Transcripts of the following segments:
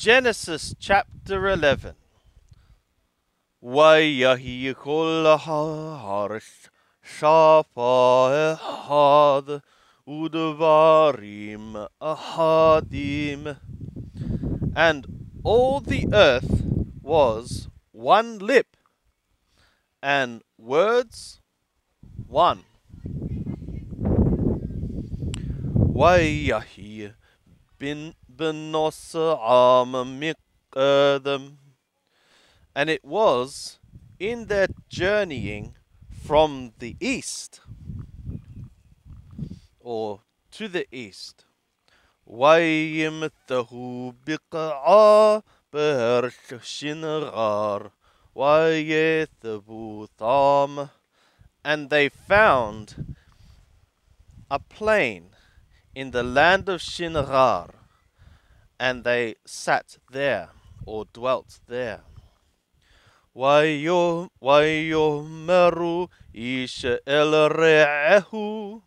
Genesis chapter 11. ويهي كل حارس شافا أحد ودباريم أحديم And all the earth was one lip, and words one. ويهي بن ibn them. And it was in their journeying from the east or to the east. ويمته بقعة برش غار ويثبو ثام And they found a plain in the land of Shinar and they sat there or dwelt there ويو ويؤمر إيش رعه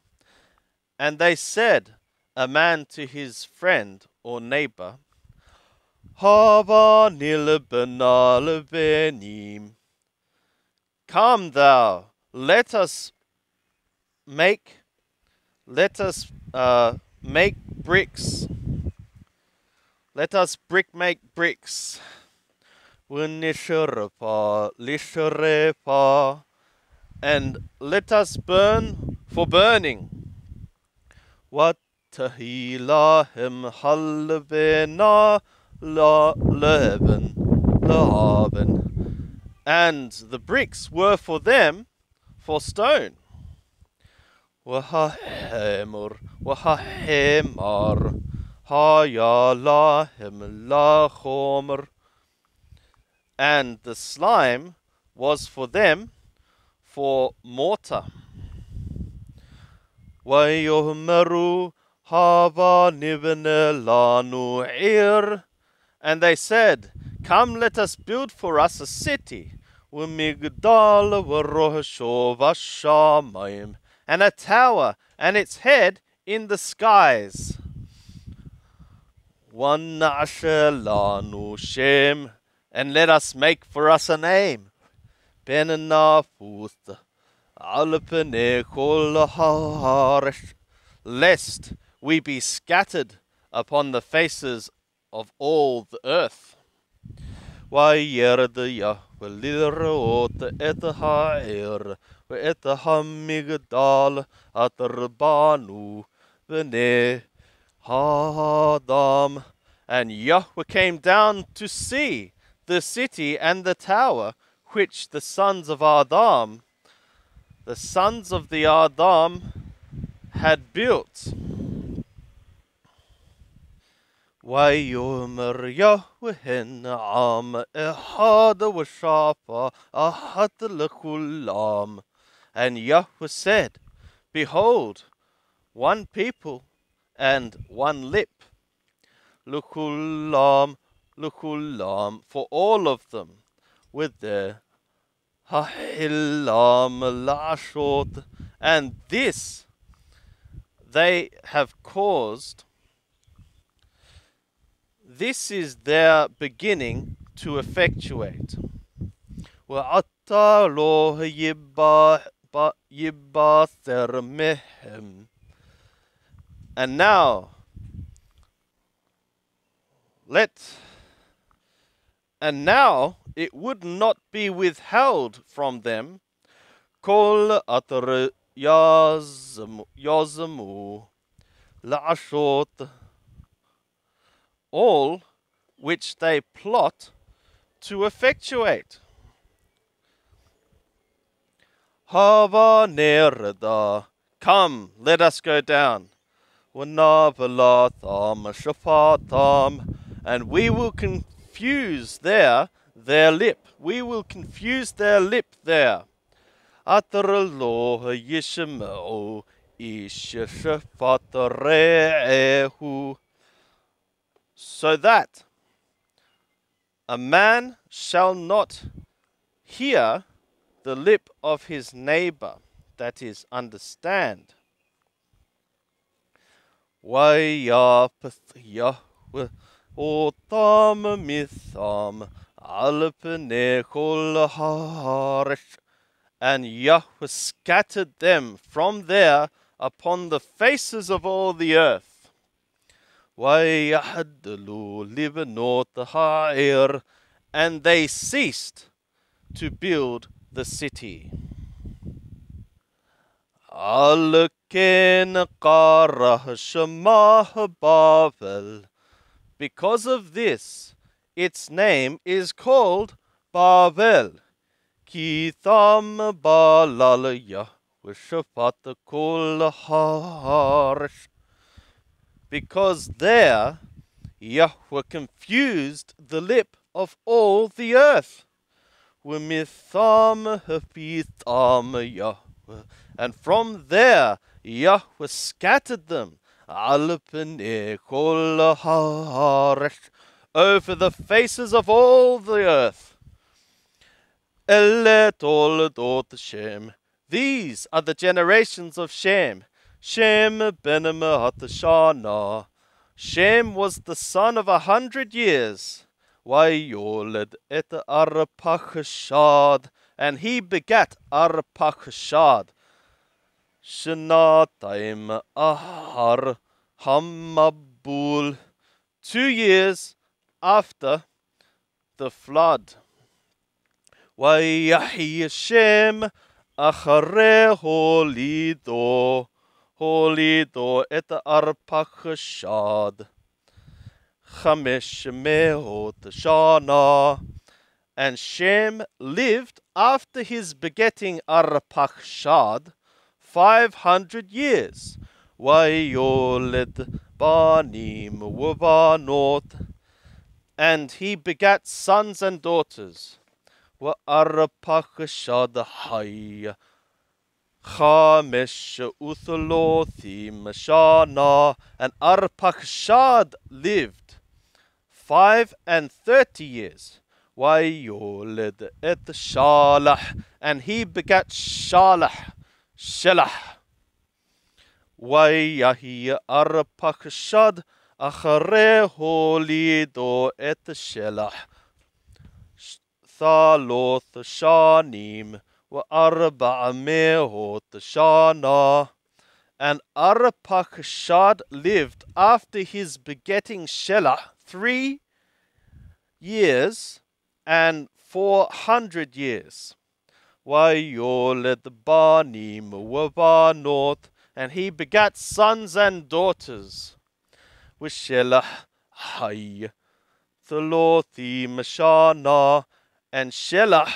And they said, a man to his friend or neighbor, Hava nilbenal benim. Come thou, let us make, let us uh, make bricks. let us brick make bricks. Winisharepa, lisharepa, and let us burn for burning. What tahilahem halvena la lahaven. And the bricks were for them for stone. Hayalahem lahomer and the slime was for them for mortar. وَيُهْمَرُ hava lanu ir. And they said, Come, let us build for us a city. And a tower, and its head in the skies. lanu shem and let us make for us a name. Lest we be scattered upon the faces of all the earth. ويرد يهوى للروت اتهائر واتهم مقدال أتربانو بني هادام And Yahweh came down to see the city and the tower which the sons of Adam, the sons of the Adam, had built. ويؤمر يهوه نعم إحاد وشافا أحد لكلام And Yahweh said, Behold, one people and one lip. Lukulam lukulam for all of them with their hahilam lashot and this they have caused. This is their beginning to effectuate and now let and now it would not be withheld from them. Kol atar yazamu la'ashot all which they plot to effectuate. Hava nerda, come, let us go down. Wanavalatham shafatam, and we will confuse there their lip. We will confuse their lip there. So that a man shall not hear the lip of his neighbor, that is, understand. אותם מitham על פני כל הארץ. And Yahweh scattered them from there upon the faces of all the earth. ויחדלו לבנות העיר, and they ceased to build the city. Alukin Shemah Bavel. Because of this, its name is called Bavel. Kitham Balalaya Wishafatakul Harsh. Because there Yahweh confused the lip of all the earth. Wimitham Hapitham Yahweh and from there Yahweh scattered them over the faces of all the earth. These are the generations of Shem. Shem ben Shem was the son of a hundred years. And he begat Arpachshad, Shanataim Ahar Hamabul. Two years after the flood. Wayahi Hashem Achare Holido Holido et Arpachshad. Chamesh Meot Shana. And Shem lived after his begetting Arpachshad five hundred years. Vayoled banim uvanot. And he begat sons and daughters. Va'arpachshad hay. Chamesh uthalothim shana. And Arpachshad lived five and thirty years. Vayoled et Shalah. And he begat Shalah. Shelah. ויהי ארפחשד אחרי הולידו את שלח. תלות שנים וארבע מאות שנה. And Arpachshad lived after his begetting Shelah three years and four hundred years. Vayoled banim wavanot, and he begat sons and daughters. Wishelah hay, thalothi mashana, and Shelah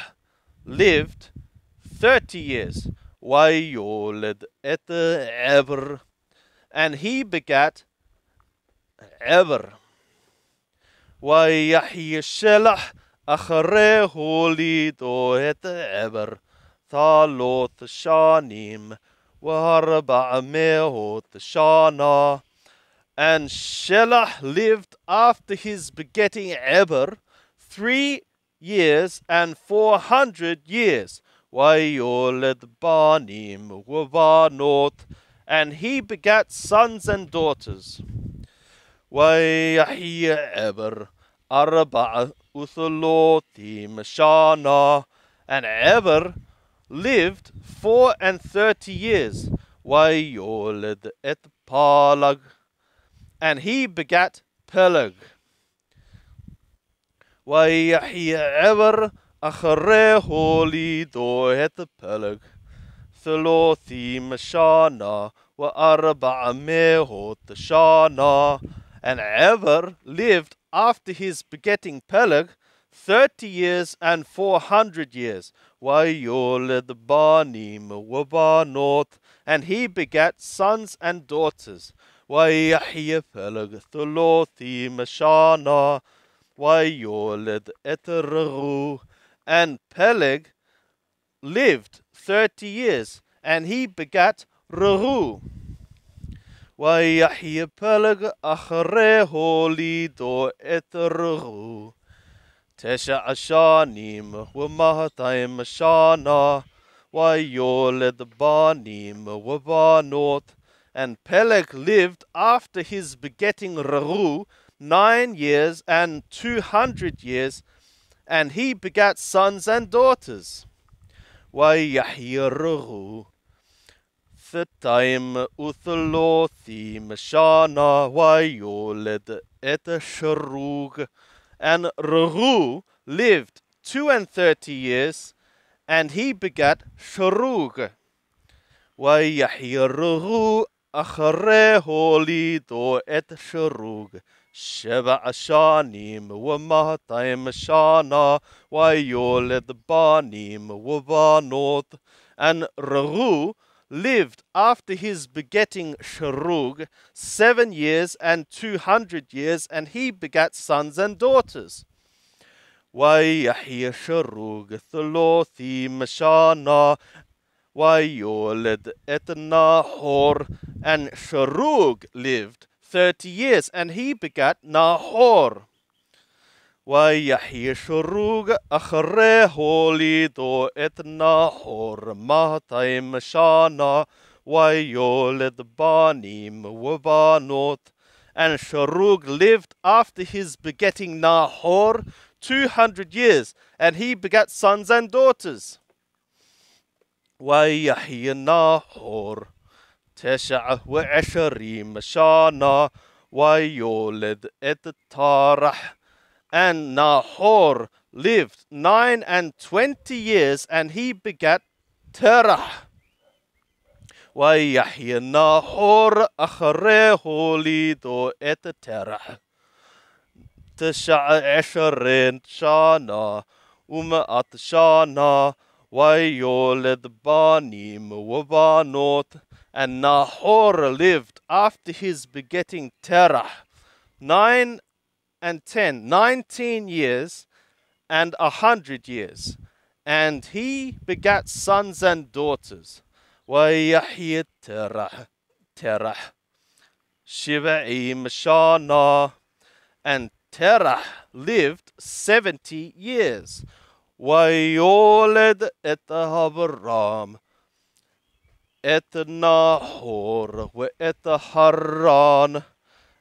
lived thirty years. Why Vayoled et ever, and he begat Ever. Vayahi Shelah אחרי הולידו את עבר, תעלות שנים וארבע מאות שנה. And Shelah lived after his begetting Eber three years and four hundred years. Vayoled banim wavanot, and he begat sons and daughters. Vayahi Eber arba Uthaloti Mashana, and Ever lived four and thirty years. Wayoled et Palag, and he begat Peleg. Wayahia Ever Achareholido et Peleg. Thalothi Mashana, wa Arba Amehot Shana. And Ever lived after his begetting Peleg thirty years and four hundred years. Vayoled banim wabanot, and he begat sons and daughters. Vayahya Peleg tholothi mashana, Vayoled eteru, and Peleg lived thirty years, and he begat Rehu. ויחי פלג אחרי הולידו את רעו. תשע שנים ומאתיים שנה, ויולד בנים ובנות. And Peleg lived after his begetting Reru nine years and two hundred years, and he begat sons and daughters. ويحيره the time Uthlothi Mashana Wayolid et Sharug and Ruhu lived two and thirty years and he begat Shurug. Sharug Wayahiru Achare Holi do et Sharug Sheva Ashanim Wamahatai Mashana Wayolid Banim Wavanoth and Ruhu lived after his begetting Sharug seven years and two hundred years, and he begat sons and daughters. ويحيى شروق ثلوثي مشانا ويولد etna Hor and Sharug lived thirty years and he begat Nahor ويحيش الروج أخريه ليدو إتنا حرمة تيمشانا ويولد بانيم وبانوت and Sharug lived after his begetting Nahor 200 years, and he begat sons and daughters. ويحيى ناحور تسعة وعشرين شانا ويولد إتارح and Nahor lived nine and twenty years, and he begat Terah. ويحيى ناحور أخريه ليدو إت ترح تسع عشرين شانا ومئة شانا ويولد بانيم وبانوت and Nahor lived after his begetting Terah nine and ten, nineteen years and a 100 years. And he begat sons and daughters. ويحيى Terah, ترح شبعيم شانا and Terah lived 70 years. ويولد Etnahor, إتناهور Etaharan,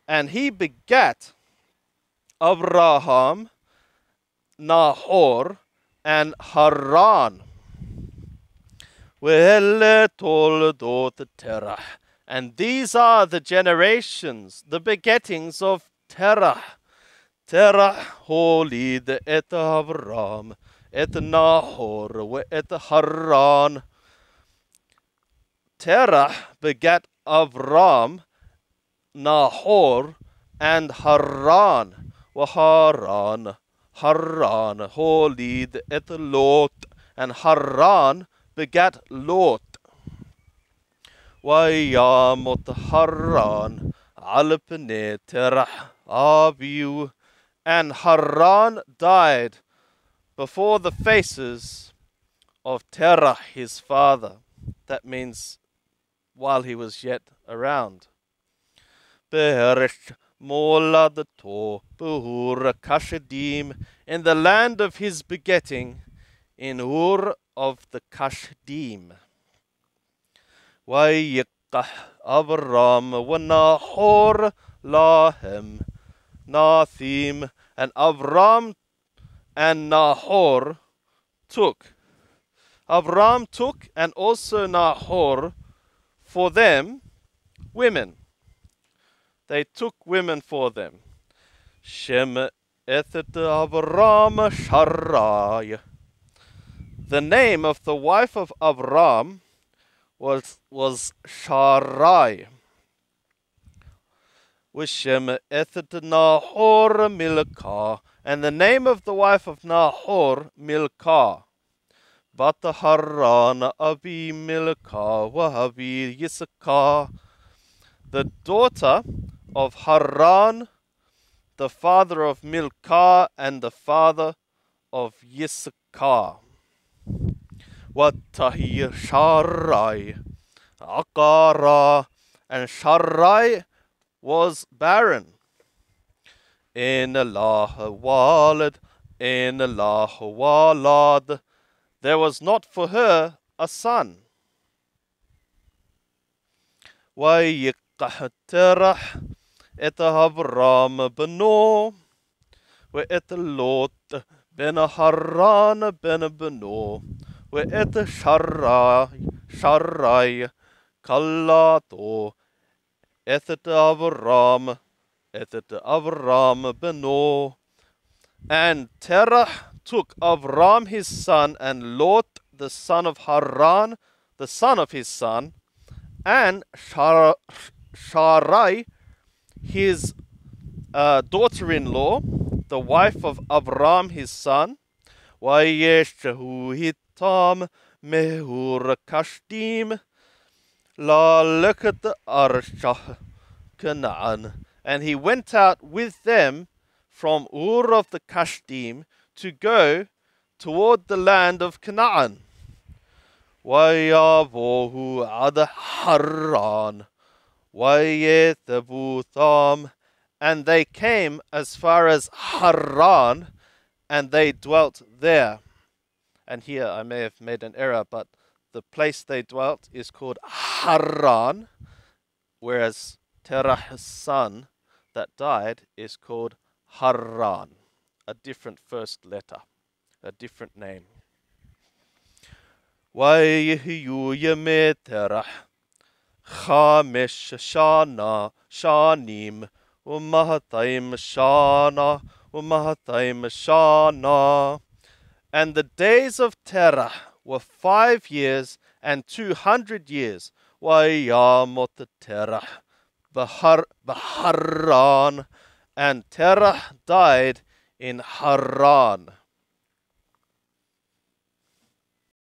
and he begat Abraham, Nahor, and Haran. And these are the generations, the begettings of Terah. Terah holid et Avram, et Nahor, et Haran. Terah begat Avram, Nahor, and Haran. وهاران Haran holid et Lot, and Haran begat Lot. ويامت Haran al terah abiu, and Haran died before the faces of Terah his father. That means while he was yet around. Beresh Moladato Behur Kashadim in the land of his begetting in Ur of the Kashdim. Wayiqah Avram Wanahor Lahem Nathim and Avram and Nahor took. Avram took and also Nahor for them women they took women for them. Shem ethet Avram Sharai. The name of the wife of Avram was was Sharai. Wishem ethet Nahor Milcah, and the name of the wife of Nahor Milcah. But Haran Abi Milcah Wahabi Yisakah, the daughter of Haran, the father of Milcah, and the father of Yisakar. Watahir Sharai, Akara, and Sharai was barren. In Allah Walad, in Allah Walad, there was not for her a son. ويقح את אברהם בנו, ואת לוט בן הרן בן בנו, ואת שרי, שרי כלתו, את אברהם, את אברהם בנו. And Terah took Avram his son and Lot the son of Haran, the son of his son, and Shar- Sharai, his uh, daughter-in-law, the wife of Avram his son, וישהו היתם מהור קשתים ללכת ארשה Canaan. And he went out with them from Ur of the Kashdim to go toward the land of Canaan. ויבואו עד חרן, Wayethabutham, and they came as far as Haran, and they dwelt there. And here I may have made an error, but the place they dwelt is called Haran, whereas Terah's son that died is called Haran, a different first letter, a different name. ويهيو يمي ترح חמש שנה שנים ומאתיים שנה ומאתיים שנה And the days of Terah were five years and two hundred years. וימות תרח bahar, Baharan and Terah died in Haran.